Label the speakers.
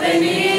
Speaker 1: venir.